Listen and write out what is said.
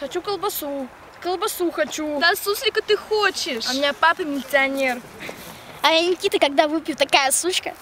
Хочу колбасу. Колбасу хочу. Да, суслика ты хочешь. А у меня папа милиционер. А я Никита, когда выпью такая сучка.